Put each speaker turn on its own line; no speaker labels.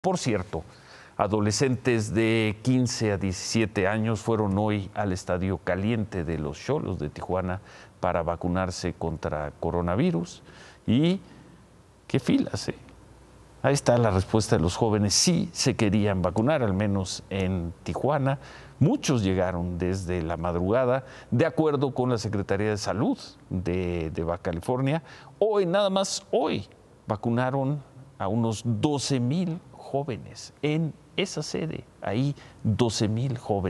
Por cierto, adolescentes de 15 a 17 años fueron hoy al estadio caliente de los Cholos de Tijuana para vacunarse contra coronavirus y qué filas, ¿eh? Ahí está la respuesta de los jóvenes. Sí se querían vacunar, al menos en Tijuana. Muchos llegaron desde la madrugada, de acuerdo con la Secretaría de Salud de, de Baja California. Hoy, nada más hoy, vacunaron a unos 12 mil jóvenes en esa sede. Ahí 12 mil jóvenes.